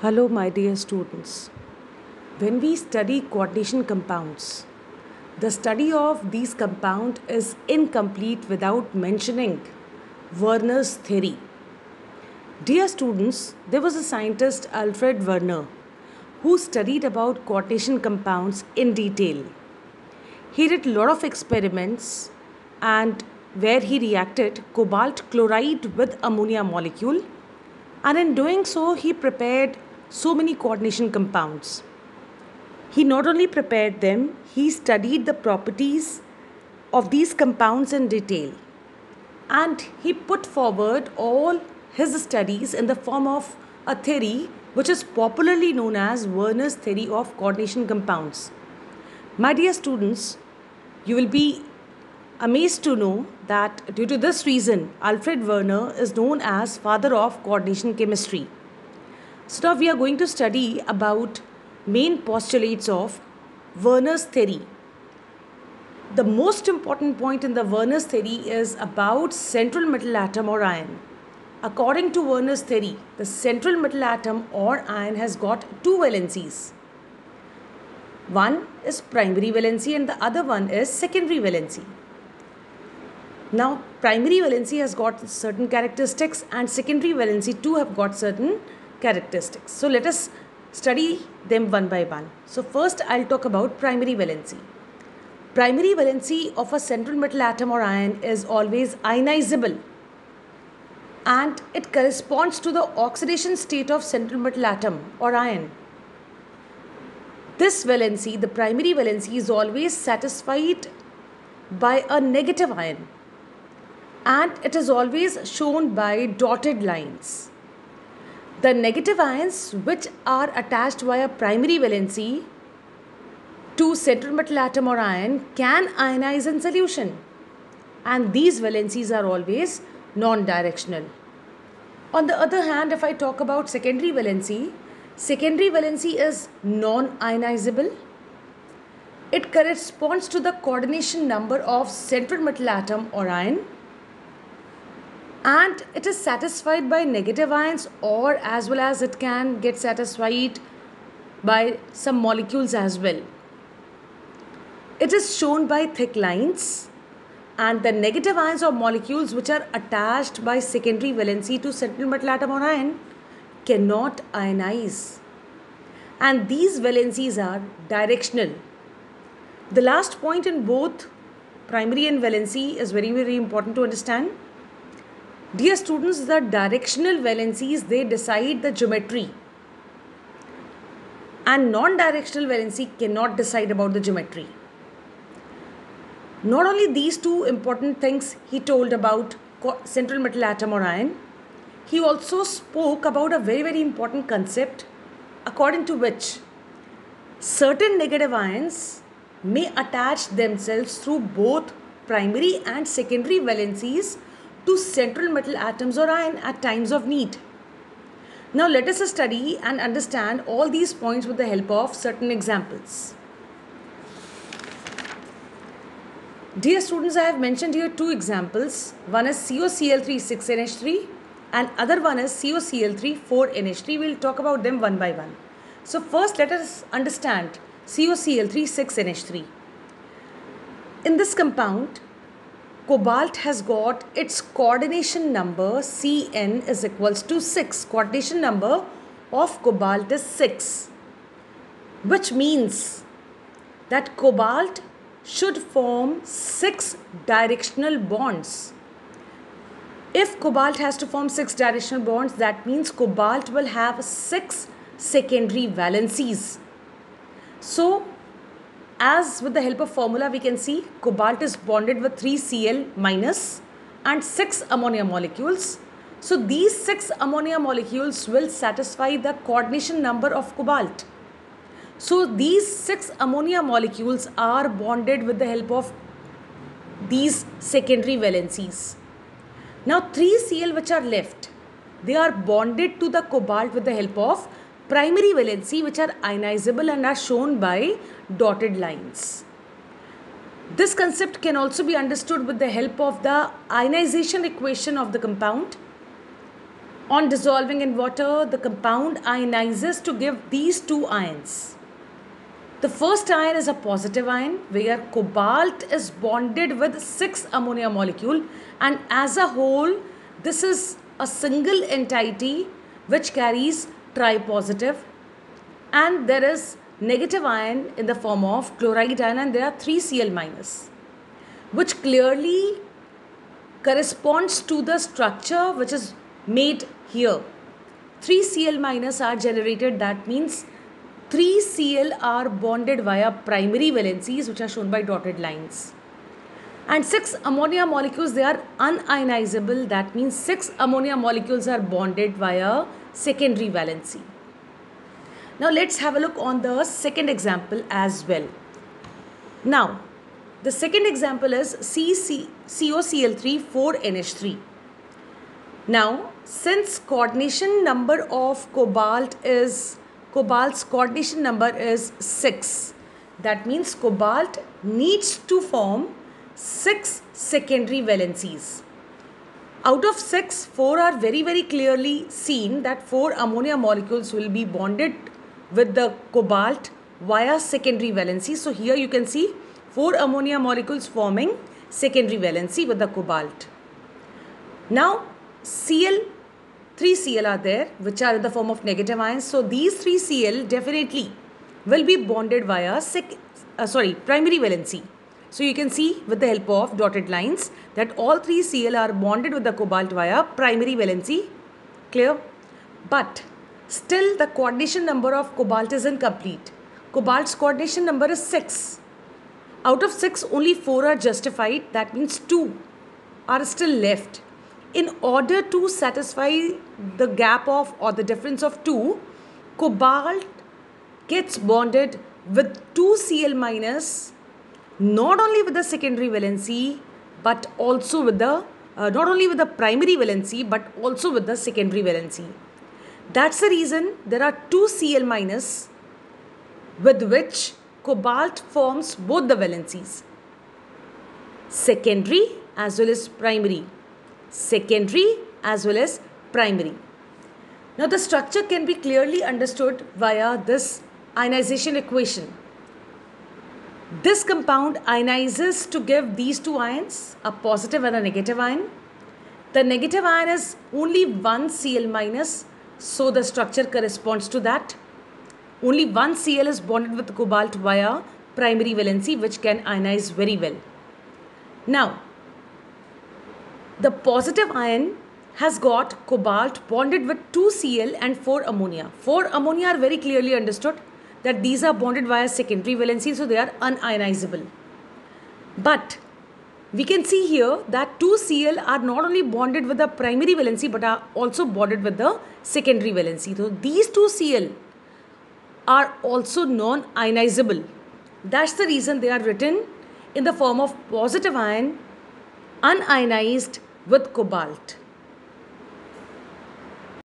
Hello, my dear students. When we study coordination compounds, the study of these compounds is incomplete without mentioning Werner's theory. Dear students, there was a scientist Alfred Werner who studied about coordination compounds in detail. He did a lot of experiments and where he reacted cobalt chloride with ammonia molecule and in doing so he prepared so many coordination compounds. He not only prepared them, he studied the properties of these compounds in detail and he put forward all his studies in the form of a theory which is popularly known as Werner's theory of coordination compounds. My dear students, you will be amazed to know that due to this reason, Alfred Werner is known as father of coordination chemistry. So now we are going to study about main postulates of Werner's theory. The most important point in the Werner's theory is about central metal atom or ion. According to Werner's theory, the central metal atom or ion has got two valencies. One is primary valency and the other one is secondary valency. Now, primary valency has got certain characteristics and secondary valency too have got certain characteristics. So let us study them one by one. So first I'll talk about primary valency. Primary valency of a central metal atom or ion is always ionizable and it corresponds to the oxidation state of central metal atom or ion. This valency, the primary valency is always satisfied by a negative ion and it is always shown by dotted lines. The negative ions which are attached via primary valency to central metal atom or ion can ionize in solution and these valencies are always non-directional. On the other hand, if I talk about secondary valency, secondary valency is non-ionizable. It corresponds to the coordination number of central metal atom or ion and it is satisfied by negative ions or as well as it can get satisfied by some molecules as well. It is shown by thick lines and the negative ions or molecules which are attached by secondary valency to central metal atom or ion cannot ionize and these valencies are directional. The last point in both primary and valency is very very important to understand Dear students, the directional valencies they decide the geometry and non-directional valency cannot decide about the geometry. Not only these two important things he told about central metal atom or ion, he also spoke about a very very important concept according to which certain negative ions may attach themselves through both primary and secondary valencies to central metal atoms or ion at times of need. Now let us study and understand all these points with the help of certain examples. Dear students, I have mentioned here two examples. One is COCl3 6NH3 and other one is COCl3 4NH3. We will talk about them one by one. So first let us understand COCl3 6NH3. In this compound, cobalt has got its coordination number Cn is equals to 6. Coordination number of cobalt is 6 which means that cobalt should form 6 directional bonds. If cobalt has to form 6 directional bonds that means cobalt will have 6 secondary valencies. So as with the help of formula we can see cobalt is bonded with 3 Cl minus and 6 ammonia molecules. So these 6 ammonia molecules will satisfy the coordination number of cobalt. So these 6 ammonia molecules are bonded with the help of these secondary valencies. Now 3 Cl which are left, they are bonded to the cobalt with the help of primary valency which are ionizable and are shown by dotted lines. This concept can also be understood with the help of the ionization equation of the compound. On dissolving in water, the compound ionizes to give these two ions. The first ion is a positive ion where cobalt is bonded with 6 ammonia molecule and as a whole this is a single entity which carries tripositive and there is negative ion in the form of chloride ion and there are 3 Cl minus which clearly corresponds to the structure which is made here. 3 Cl minus are generated that means 3 Cl are bonded via primary valencies which are shown by dotted lines. And 6 ammonia molecules they are unionizable that means 6 ammonia molecules are bonded via secondary valency. Now let's have a look on the second example as well. Now the second example is CC, COCl3 4NH3. Now since coordination number of cobalt is cobalt's coordination number is 6 that means cobalt needs to form 6 secondary valencies. Out of 6, 4 are very very clearly seen that 4 ammonia molecules will be bonded with the cobalt via secondary valency. So here you can see 4 ammonia molecules forming secondary valency with the cobalt. Now Cl, 3 Cl are there which are in the form of negative ions. So these 3 Cl definitely will be bonded via sec, uh, sorry primary valency. So you can see with the help of dotted lines that all 3 Cl are bonded with the cobalt via primary valency. Clear? But Still, the coordination number of cobalt is incomplete. Cobalt's coordination number is 6. Out of 6, only 4 are justified. That means 2 are still left. In order to satisfy the gap of or the difference of 2, cobalt gets bonded with 2 Cl minus not only with the secondary valency but also with the uh, not only with the primary valency but also with the secondary valency. That's the reason there are two Cl minus with which cobalt forms both the valencies. Secondary as well as primary. Secondary as well as primary. Now the structure can be clearly understood via this ionization equation. This compound ionizes to give these two ions, a positive and a negative ion. The negative ion is only one Cl minus so the structure corresponds to that. Only one Cl is bonded with cobalt via primary valency which can ionize very well. Now, the positive ion has got cobalt bonded with 2 Cl and 4 ammonia. 4 ammonia are very clearly understood that these are bonded via secondary valency so they are unionizable. But we can see here that 2Cl are not only bonded with the primary valency but are also bonded with the secondary valency. So these 2Cl are also non-ionizable. That's the reason they are written in the form of positive ion unionized with cobalt.